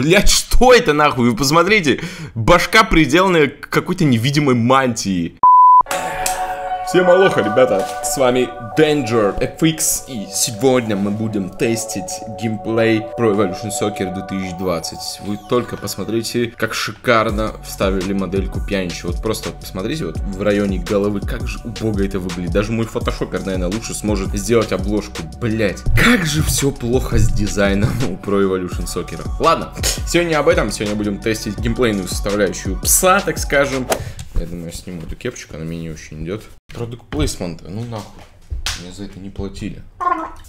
Блять, что это нахуй? Вы посмотрите, башка приделанная к какой-то невидимой мантии. Всем алоха, ребята, с вами Danger FX и сегодня мы будем тестить геймплей Pro Evolution Soccer 2020. Вы только посмотрите, как шикарно вставили модельку Пьянича. Вот просто посмотрите вот в районе головы, как же убого это выглядит. Даже мой фотошопер, наверное, лучше сможет сделать обложку. Блять, как же все плохо с дизайном у Pro Evolution Soccer. Ладно, сегодня об этом, сегодня будем тестить геймплейную составляющую пса, так скажем. Я думаю, я сниму эту кепочку, она мне не очень идет. Продукт плейсмента, ну нахуй. Мне за это не платили.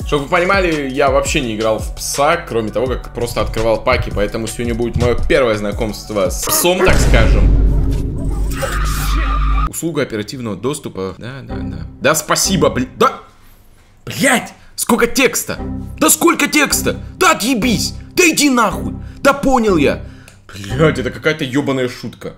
Чтобы вы понимали, я вообще не играл в пса, кроме того, как просто открывал паки, поэтому сегодня будет мое первое знакомство с псом, так скажем. Услуга оперативного доступа. Да, да, да. Да, спасибо, блин. Да! Блять! Сколько текста? Да сколько текста? Да отъебись! Да иди нахуй! Да понял я! Блять, это какая-то ебаная шутка.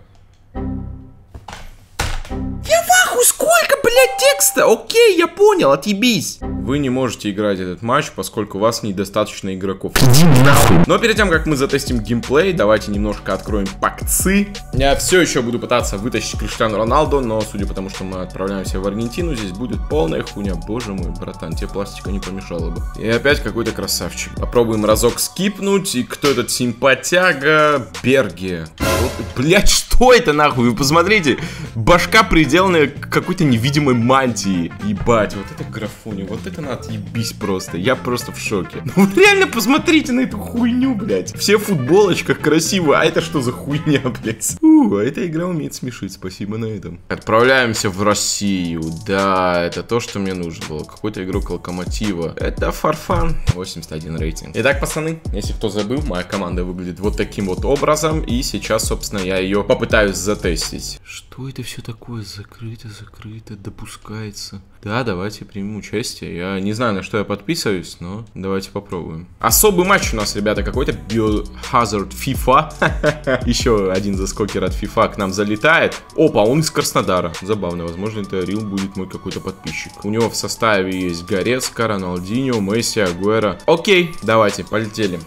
Блядь, текста? Окей, я понял, отъебись. Вы не можете играть этот матч, поскольку у вас недостаточно игроков. Иди нахуй. Но перед тем, как мы затестим геймплей, давайте немножко откроем пакцы. Я все еще буду пытаться вытащить Криштиану Роналду, но судя по тому, что мы отправляемся в Аргентину, здесь будет полная хуйня. Боже мой, братан, тебе пластика не помешала бы. И опять какой-то красавчик. Попробуем разок скипнуть. И кто этот симпатяга? Берги. Вот, блять, что это нахуй? Вы посмотрите, башка приделанная к какой-то невидимой мантии. Ебать, вот это графони, вот это надо ебись просто. Я просто в шоке. Ну реально посмотрите на эту хуйню, блядь. Все в футболочках красиво, а это что за хуйня, блядь? У, а эта игра умеет смешить, спасибо на этом. Отправляемся в Россию. Да, это то, что мне нужно было. Какой-то игрок Локомотива. Это Фарфан. 81 рейтинг. Итак, пацаны, если кто забыл, моя команда выглядит вот таким вот образом. И сейчас, собственно, я ее попытаюсь затестить. Что это все такое? Закрыто, закрыто, допускается. Да, давайте примем участие. Я не знаю, на что я подписываюсь, но давайте попробуем. Особый матч у нас, ребята, какой-то Biohazard FIFA. Еще один заскокер от FIFA к нам залетает. Опа, он из Краснодара. Забавно, возможно, это Рил будет мой какой-то подписчик. У него в составе есть Горецка, Роналдиньо, Месси, Агуэра. Окей, давайте, полетели.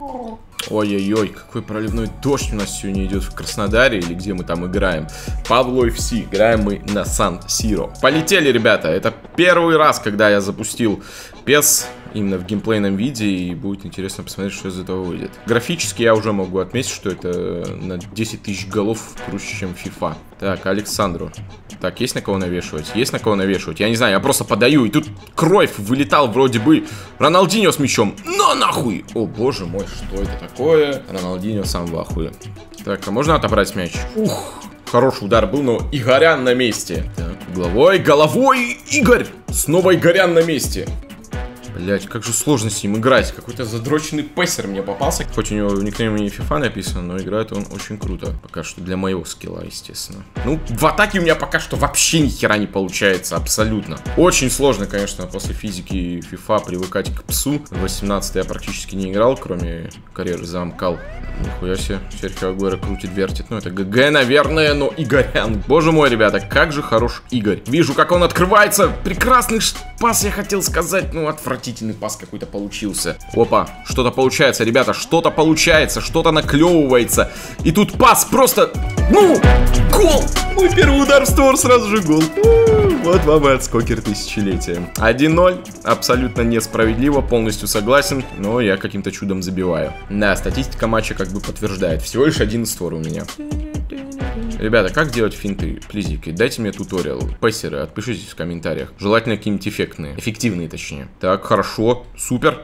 Ой-ой-ой, какой проливной дождь у нас сегодня идет в Краснодаре, или где мы там играем. Павло FC, играем мы на Сан-Сиро. Полетели, ребята, это первый раз, когда я запустил PES именно в геймплейном виде, и будет интересно посмотреть, что из этого выйдет. Графически я уже могу отметить, что это на 10 тысяч голов круче, чем FIFA. Так, Александру. Так, есть на кого навешивать? Есть на кого навешивать? Я не знаю, я просто подаю, и тут кровь вылетал вроде бы. Роналдиньо с мячом. На нахуй! О, боже мой, что это такое? Роналдиньо сам в ахуе. Так, а можно отобрать мяч? Ух, хороший удар был, но Игорян на месте. Так, головой, головой, Игорь! Снова Игорян на месте. Блять, как же сложно с ним играть. Какой-то задроченный пессер мне попался. Хоть у него в никнейме не FIFA написано, но играет он очень круто. Пока что для моего скилла, естественно. Ну, в атаке у меня пока что вообще ни хера не получается, абсолютно. Очень сложно, конечно, после физики FIFA привыкать к псу. В 18 я практически не играл, кроме карьеры замкал. Нихуя себе, Серхио Агуэро крутит, вертит. Ну, это ГГ, наверное, но Игорян. Боже мой, ребята, как же хорош Игорь. Вижу, как он открывается. Прекрасный пас, я хотел сказать. Ну, отвратительный пас какой-то получился. Опа, что-то получается, ребята, что-то получается, что-то наклевывается. И тут пас просто... Ну, гол! Мой первый удар в створ, сразу же гол. Вот вам и отскокер тысячелетия. 1-0, абсолютно несправедливо, полностью согласен, но я каким-то чудом забиваю. Да, статистика матча как бы подтверждает. Всего лишь один створ у меня. Ребята, как делать финты плизики? Дайте мне туториал. Пессеры, отпишитесь в комментариях. Желательно какие-нибудь эффектные. Эффективные, точнее. Так, хорошо. Супер.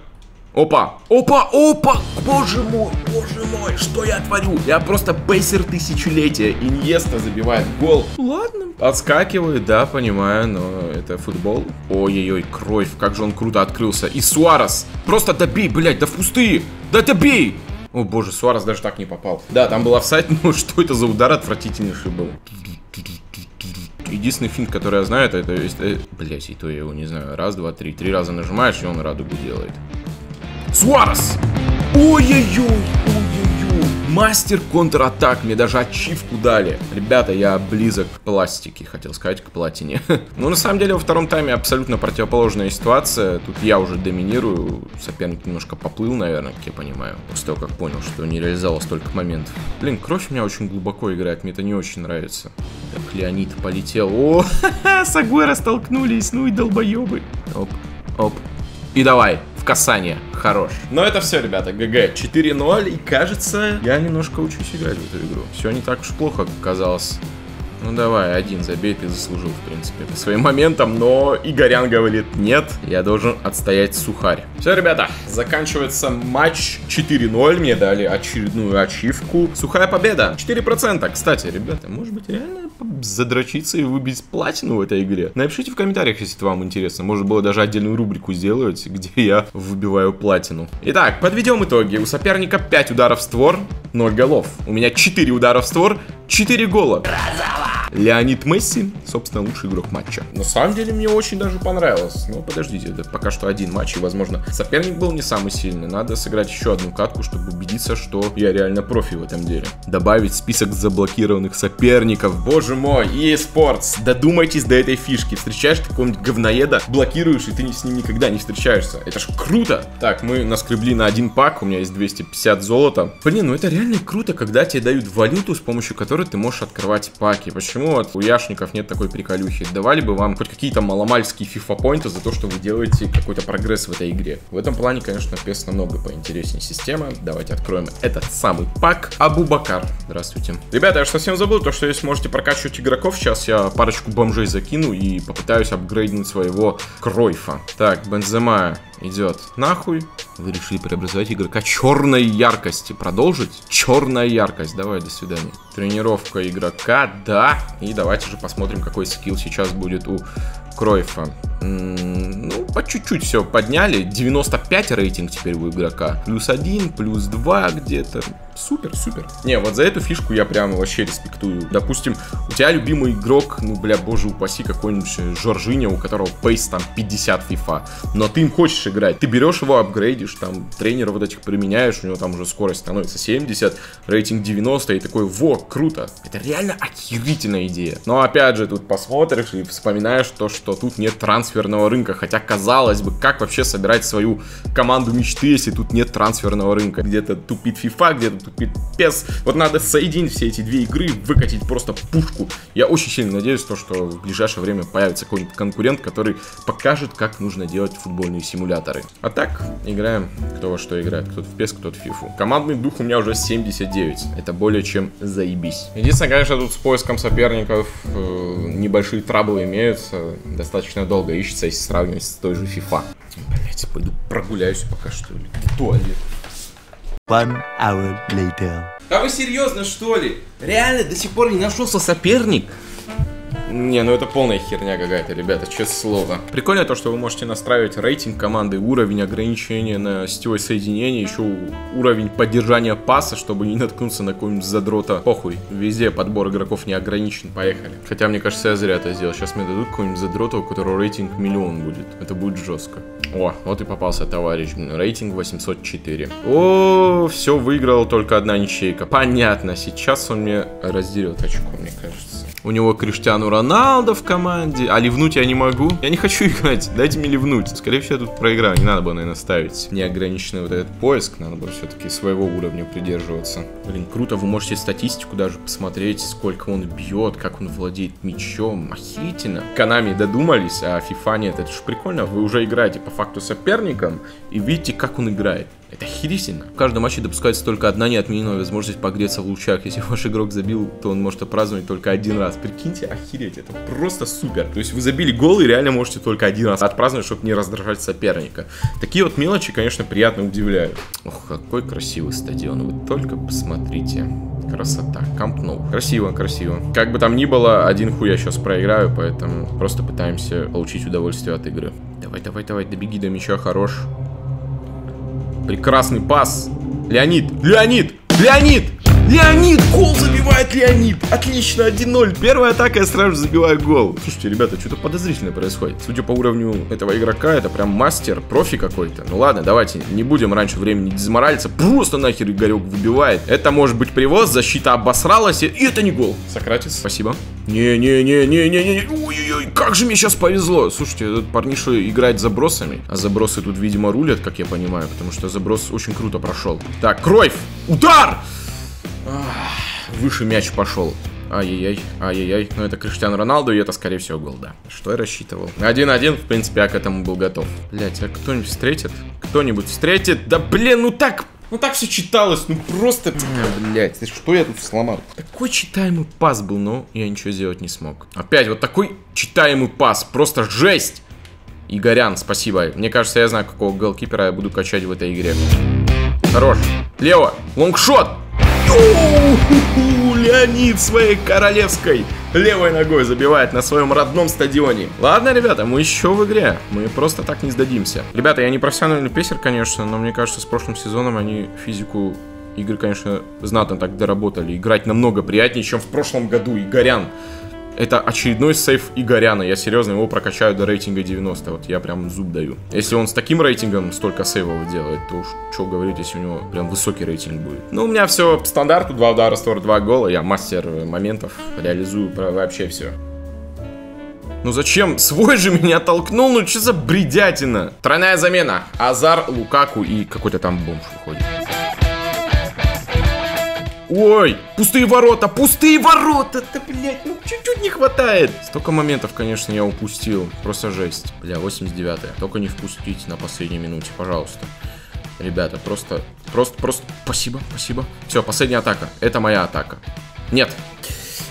Опа! Опа! Опа! Боже мой! Боже мой! Что я творю? Я просто пейсер тысячелетия. Иньеста забивает гол. Ладно. Отскакивает, да, понимаю, но это футбол. Ой-ой-ой, кровь. Как же он круто открылся. И Суарес. Просто добей, блядь, да в пустые. Да добей! О боже, Суарес даже так не попал. Да, там был офсайд, но что это за удар отвратительнейший был? Единственный финт, который я знаю, это, это, это блять, и то я его не знаю. Раз, два, три. Три раза нажимаешь, и он радугу делает. Суарес! Ой-ой-ой. Мастер контратак, мне даже ачивку дали. Ребята, я близок к пластике, хотел сказать, к платине. ну, на самом деле, во втором тайме абсолютно противоположная ситуация. Тут я уже доминирую, соперник немножко поплыл, наверное, как я понимаю. После того, как понял, что не реализовал столько моментов. Блин, кровь у меня очень глубоко играет, мне это не очень нравится. Так, Леонид полетел. О, с Агуэро столкнулись, ну и долбоебы. Оп, оп. И давай, в касание. Хорош. Но это все, ребята, ГГ. 4-0, и кажется, я немножко учусь играть в эту игру. Все не так уж плохо, как казалось. Ну давай, один забей, ты заслужил, в принципе, по своим моментам, но Игорян говорит, нет, я должен отстоять сухарь. Все, ребята, заканчивается матч 4-0, мне дали очередную ачивку. Сухая победа, 4%. Кстати, ребята, может быть реально задрочиться и выбить платину в этой игре? Напишите в комментариях, если это вам интересно. Может было даже отдельную рубрику сделать, где я выбиваю платину. Итак, подведем итоги. У соперника 5 ударов в створ, 0 голов. У меня 4 удара в створ, 4 гола. Леонид Месси, собственно, лучший игрок матча. На самом деле, мне очень даже понравилось. Но подождите, это пока что один матч, и, возможно, соперник был не самый сильный. Надо сыграть еще одну катку, чтобы убедиться, что я реально профи в этом деле. Добавить список заблокированных соперников. Боже мой, EA Sports, додумайтесь до этой фишки. Встречаешь какого-нибудь говноеда, блокируешь, и ты с ним никогда не встречаешься. Это ж круто! Так, мы наскребли на один пак, у меня есть 250 золота. Блин, ну это реально круто, когда тебе дают валюту, с помощью которой ты можешь открывать паки. Почему? Почему вот у яшников нет такой приколюхи? Давали бы вам хоть какие-то маломальские фифа-поинты за то, что вы делаете какой-то прогресс в этой игре. В этом плане, конечно, PES намного поинтереснее система. Давайте откроем этот самый пак. Абубакар. Здравствуйте. Ребята, я же совсем забыл, то, что если можете прокачивать игроков, сейчас я парочку бомжей закину и попытаюсь апгрейднуть своего Кройфа. Так, Бензема идет нахуй. Вы решили преобразовать игрока черной яркости. Продолжить? Черная яркость. Давай, до свидания. Тренировка игрока, да. И давайте же посмотрим, какой скилл сейчас будет у Кройфа. Ну, по чуть-чуть все подняли. 95 рейтинг теперь у игрока. Плюс 1, плюс 2 где-то. Супер, супер. Не, вот за эту фишку я прям вообще респектую. Допустим, у тебя любимый игрок, ну, бля, боже упаси, какой-нибудь Жоржиня, у которого пейс там 50 FIFA. Но ты им хочешь играть. Ты берешь его, апгрейдишь, там, тренера вот этих применяешь, у него там уже скорость становится 70, рейтинг 90, и такой, во, круто. Это реально охерительная идея. Но опять же, тут посмотришь и вспоминаешь то, что тут нет трансферного рынка. Хотя, казалось бы, как вообще собирать свою команду мечты, если тут нет трансферного рынка? Где-то тупит FIFA, где-то тупит PES. Вот надо соединить все эти две игры, выкатить просто пушку. Я очень сильно надеюсь, то, что в ближайшее время появится какой-нибудь конкурент, который покажет, как нужно делать футбольные симуляторы. А так, играем кто во что играет. Кто-то в PES, кто-то в FIFA. Командный дух у меня уже 79. Это более чем заебись. Единственное, конечно, тут с поиском соперников э, небольшие траблы имеются. Достаточно долго ищется, если сравнивать с той же FIFA. Блять, пойду прогуляюсь пока что ли. В туалет. One hour later. А вы серьезно, что ли? Реально до сих пор не нашелся соперник? Не, ну это полная херня какая-то, ребята, честное слово. Прикольно то, что вы можете настраивать рейтинг команды, уровень ограничения на сетевое соединение, еще уровень поддержания паса, чтобы не наткнуться на какого-нибудь задрота. Похуй, везде подбор игроков не ограничен, поехали. Хотя, мне кажется, я зря это сделал. Сейчас мне дадут какого-нибудь задрота, у которого рейтинг миллион будет. Это будет жестко. О, вот и попался товарищ. Рейтинг 804. О, все выиграл только одна ничейка. Понятно, сейчас он мне раздерет очко, мне кажется. У него Криштиану Роналдо в команде. А ливнуть я не могу. Я не хочу играть. Дайте мне ливнуть. Скорее всего, я тут проиграю. Не надо было, наверное, ставить неограниченный вот этот поиск. Надо было все-таки своего уровня придерживаться. Блин, круто. Вы можете статистику даже посмотреть, сколько он бьет, как он владеет мячом. Охерительно. Канами додумались, а FIFA нет. Это же прикольно. Вы уже играете по факту соперником и видите, как он играет. Это охерительно. В каждом матче допускается только одна неотмененная возможность погреться в лучах. Если ваш игрок забил, то он может опраздновать только один раз. Прикиньте, охереть, это просто супер. То есть вы забили гол и реально можете только один раз отпраздновать, чтобы не раздражать соперника. Такие вот мелочи, конечно, приятно удивляют. Ох, какой красивый стадион, вы только посмотрите. Красота, Камп Ну. Красиво, красиво. Как бы там ни было, один хуй я сейчас проиграю, поэтому просто пытаемся получить удовольствие от игры. Давай, давай, давай, добеги до мяча, хорош. Прекрасный пас. Леонид! Леонид! Леонид! Леонид! Гол забивает Леонид! Отлично, 1-0. Первая атака, я сразу же забиваю гол. Слушайте, ребята, что-то подозрительное происходит. Судя по уровню этого игрока, это прям мастер, профи какой-то. Ну ладно, давайте не будем раньше времени дезморалиться. Просто нахер Игорек выбивает. Это может быть привоз, защита обосралась, и это не гол. Сократис, спасибо. Не-не-не-не-не-не. Ой-ой-ой, как же мне сейчас повезло. Слушайте, этот парниша играет забросами. А забросы тут, видимо, рулят, как я понимаю, потому что заброс очень круто прошел. Так, Кройф! Удар! Выше мяч пошел. Ай-яй-яй, ай-яй-яй. Ну, это Криштиану Роналду, и это, скорее всего, гол, да. Что я рассчитывал? 1-1, в принципе, я к этому был готов. Блять, а кто-нибудь встретит? Кто-нибудь встретит? Да, блин, ну так... Ну так все читалось, ну просто... Блять, что я тут сломал? Такой читаемый пас был, но я ничего сделать не смог. Опять вот такой читаемый пас, просто жесть! Игорян, спасибо. Мне кажется, я знаю, какого голкипера я буду качать в этой игре. Хорош. Лево. Лонгшот. Леонид своей королевской левой ногой забивает на своем родном стадионе. Ладно, ребята, мы еще в игре. Мы просто так не сдадимся. Ребята, я не профессиональный песер, конечно, но мне кажется, с прошлым сезоном они физику игры, конечно, знатно так доработали. Играть намного приятнее, чем в прошлом году. Игорян. Это очередной сейф Игоряна. Я серьезно его прокачаю до рейтинга 90. Вот я прям зуб даю. Если он с таким рейтингом столько сейвов делает, то уж что говорить, если у него прям высокий рейтинг будет. Ну, у меня все по стандарту. Два удара, створ, два гола. Я мастер моментов. Реализую вообще все. Ну зачем? Свой же меня толкнул, ну что за бредятина? Тройная замена. Азар, Лукаку и какой-то там бомж выходит. Ой, пустые ворота, пустые ворота! Да, блядь, ну чуть-чуть не хватает. Столько моментов, конечно, я упустил. Просто жесть. Бля, 89-е. Только не впустите на последней минуте, пожалуйста. Ребята, просто, просто, просто, спасибо, спасибо. Все, последняя атака. Это моя атака. Нет,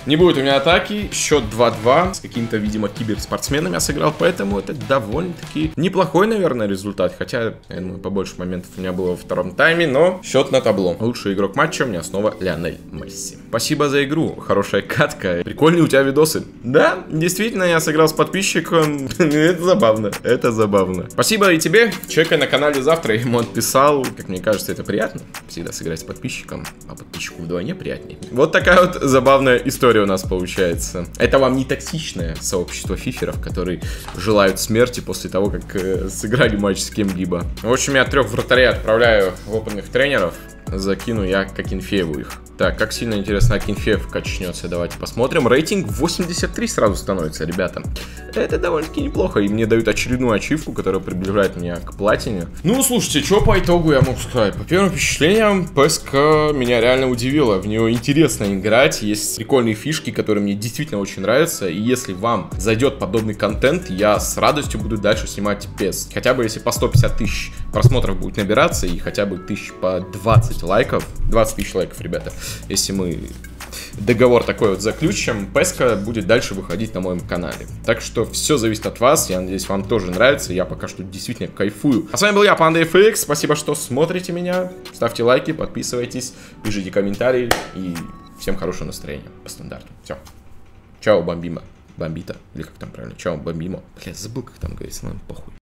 не будет у меня атаки. Счет 2-2. С какими-то, видимо, киберспортсменами я сыграл. Поэтому это довольно-таки неплохой, наверное, результат. Хотя, я думаю, побольше моментов у меня было во втором тайме. Но счет на табло. Лучший игрок матча у меня снова Леонель Месси. Спасибо за игру. Хорошая катка. Прикольные у тебя видосы. Да, действительно, я сыграл с подписчиком. это забавно. Это забавно. Спасибо и тебе. Чекай на канале завтра. Ему отписал. Как мне кажется, это приятно. Всегда сыграть с подписчиком. А подписчику вдвойне приятнее. Вот такая вот забавная история история у нас получается. Это вам не токсичное сообщество фиферов, которые желают смерти после того, как э, сыграли матч с кем-либо. В общем, я трех вратарей отправляю в опытных тренеров. Закину я как инфееву их. Так, как сильно интересно Акинфеев качнется, давайте посмотрим. Рейтинг 83 сразу становится, ребята. Это довольно-таки неплохо, и мне дают очередную ачивку, которая приближает меня к платине. Ну, слушайте, что по итогу я могу сказать? По первым впечатлениям, ПСК меня реально удивила. В нее интересно играть, есть прикольные фишки, которые мне действительно очень нравятся, и если вам зайдет подобный контент, я с радостью буду дальше снимать PES. Хотя бы если по 150 тысяч просмотров будет набираться, и хотя бы тысяч по 20 лайков, 20 тысяч лайков, ребята, если мы договор такой вот заключим, Песка будет дальше выходить на моем канале. Так что все зависит от вас, я надеюсь, вам тоже нравится, я пока что действительно кайфую. А с вами был я, Панда FX, спасибо, что смотрите меня, ставьте лайки, подписывайтесь, пишите комментарии и всем хорошего настроения по стандарту. Все. Чао, бомбима. Бомбита. Или как там правильно? Чао, бомбимо. Блядь, забыл, как там говорится, ладно, похуй.